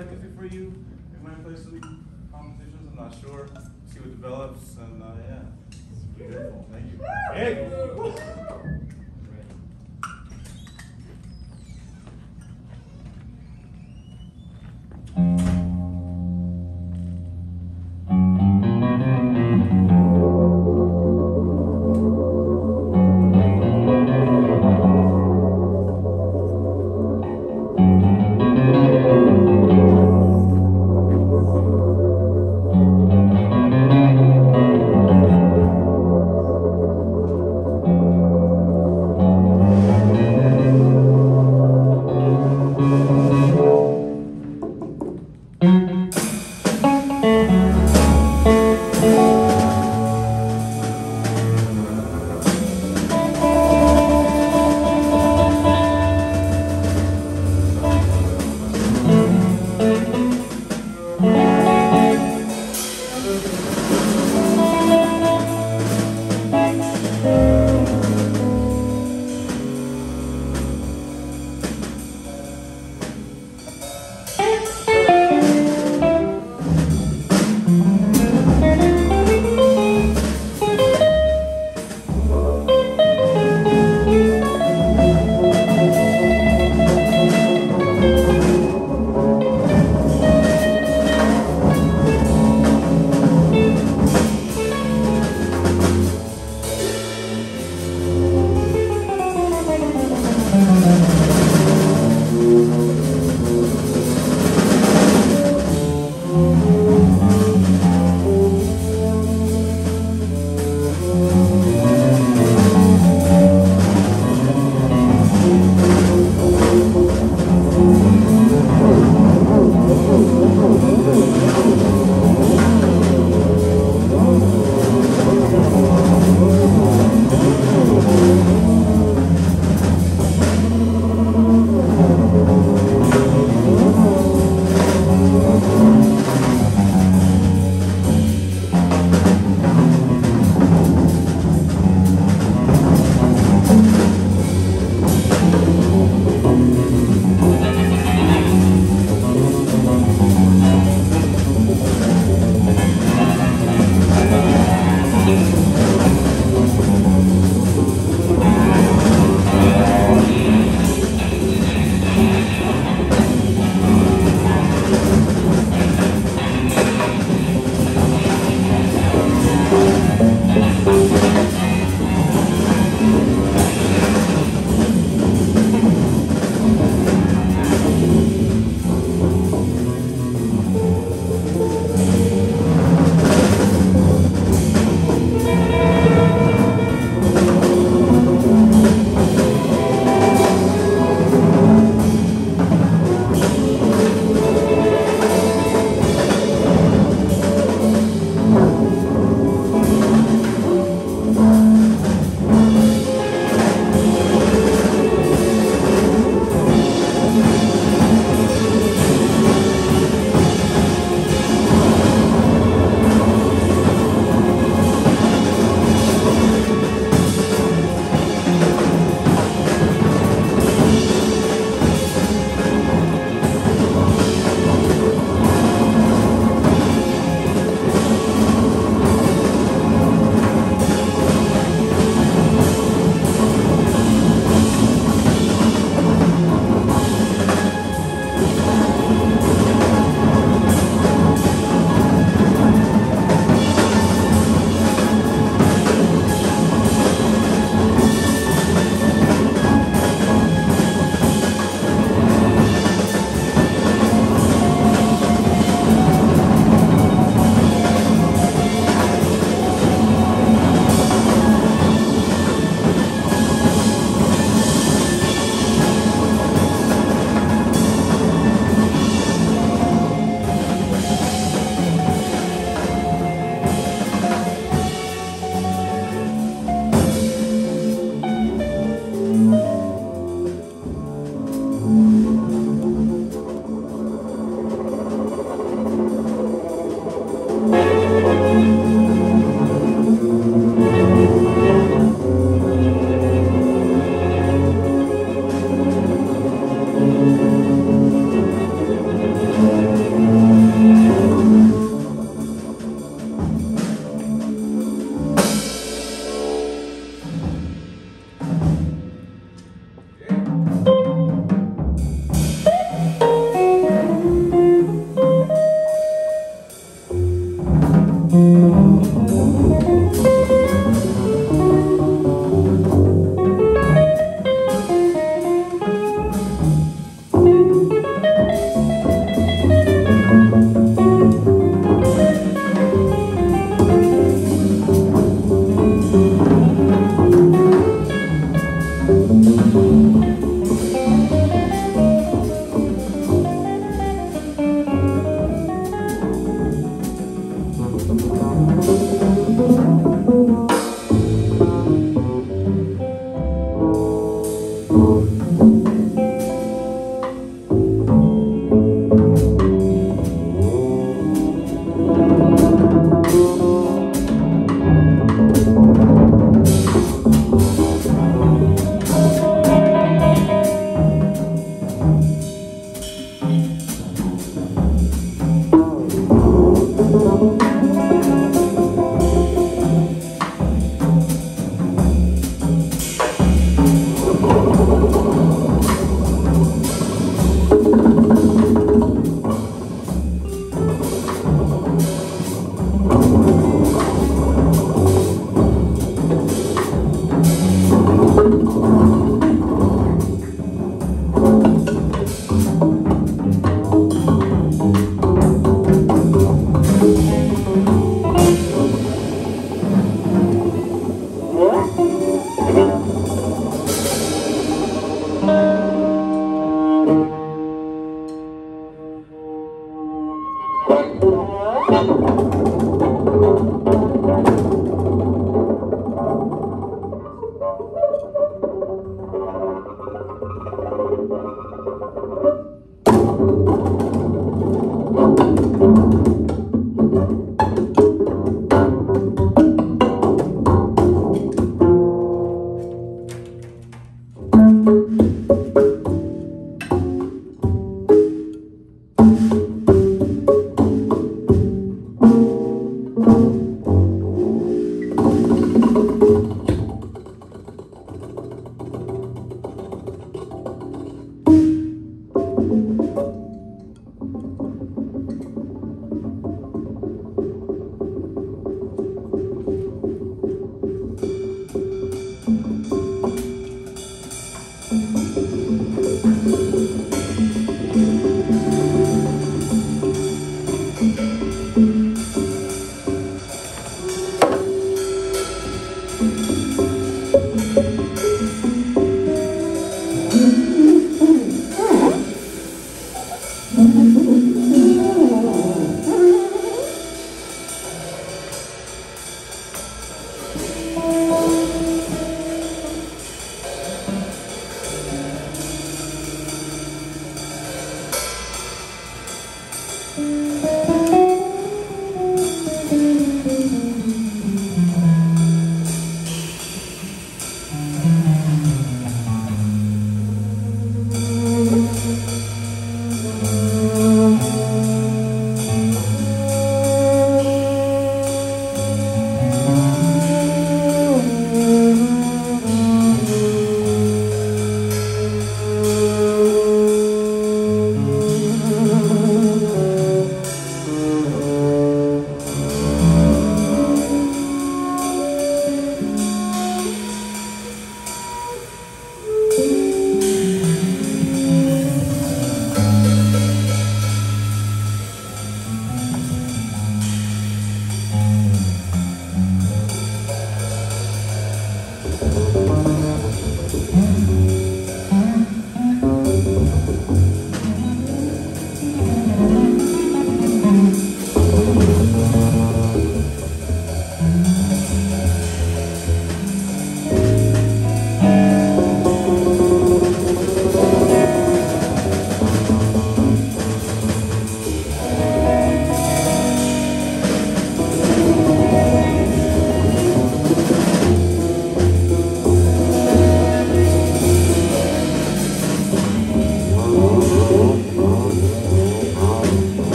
different for you. We might play some competitions, I'm not sure. See what develops, and uh, yeah. It's beautiful. Thank you. Hey!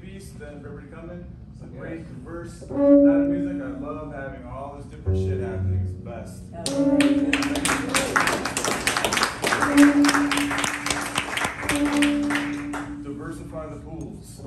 Extent for everybody coming. It's a great, diverse night of music. I love having all this different shit happening. It's the best. Diversify the pools.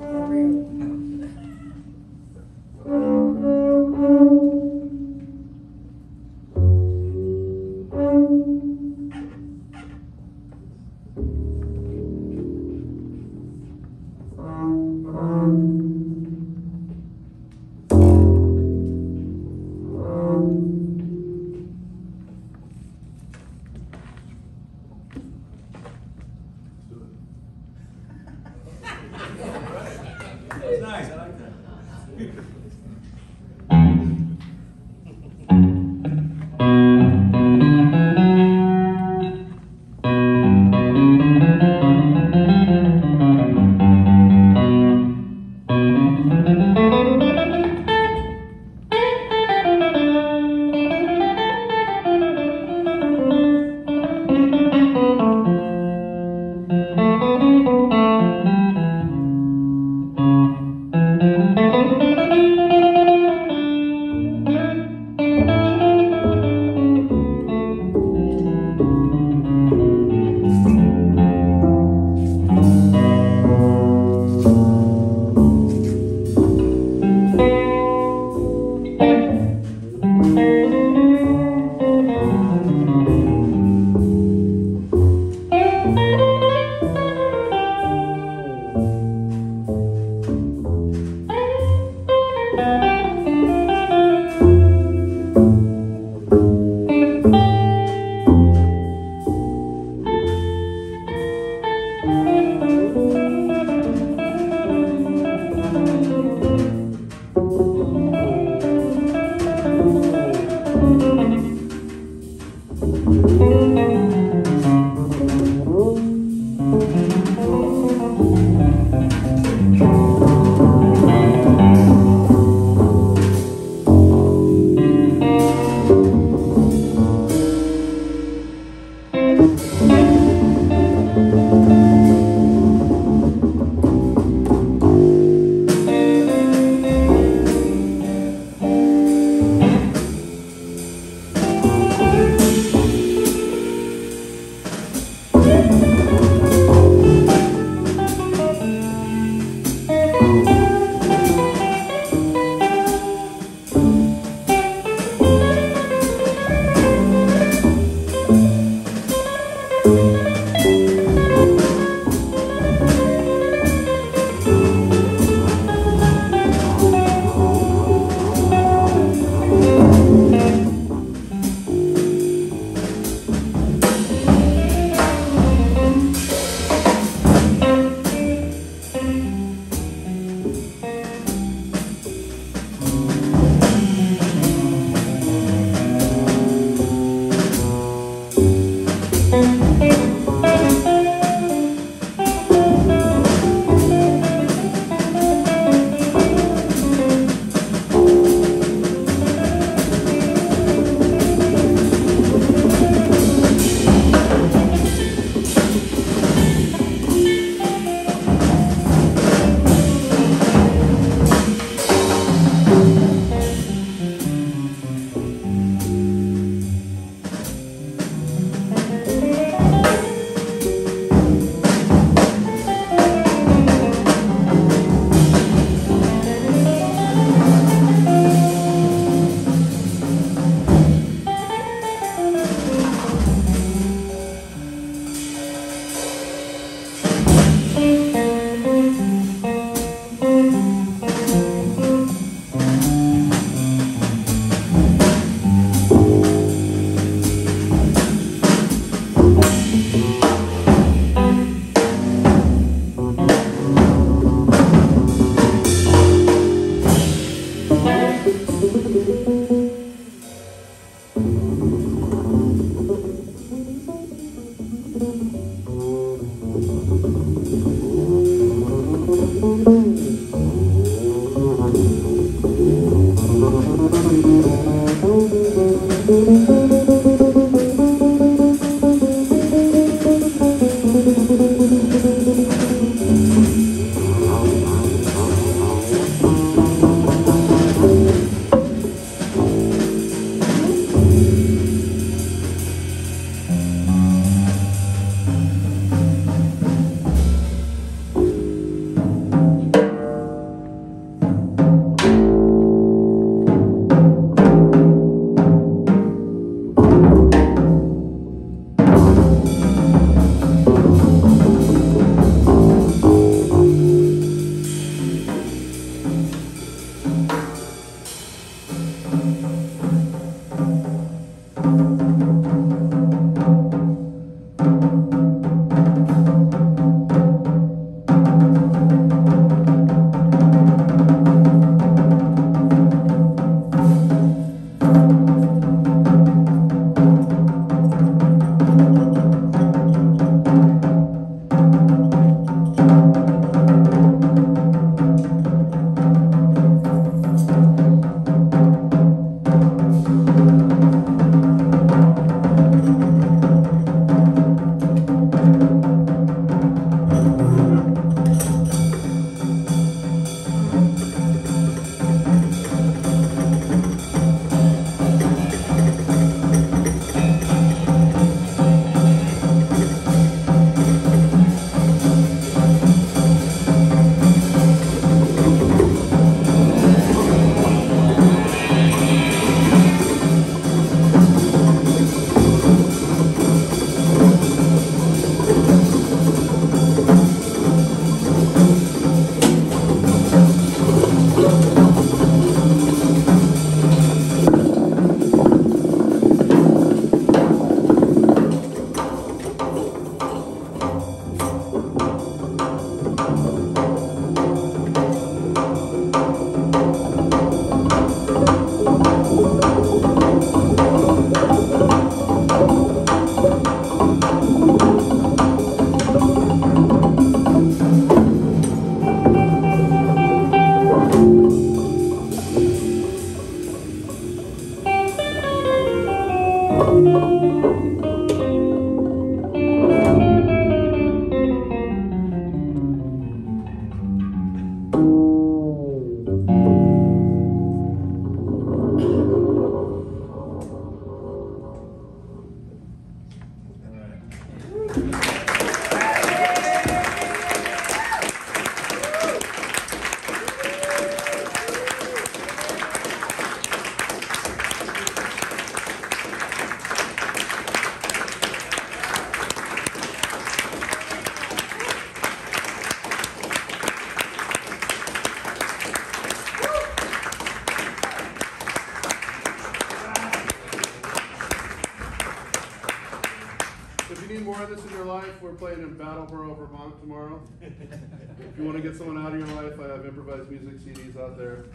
You wanna get someone out of your life, I have improvised music CDs out there.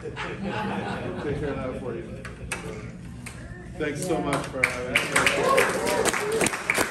Take care of that for you. Thanks so much for having us.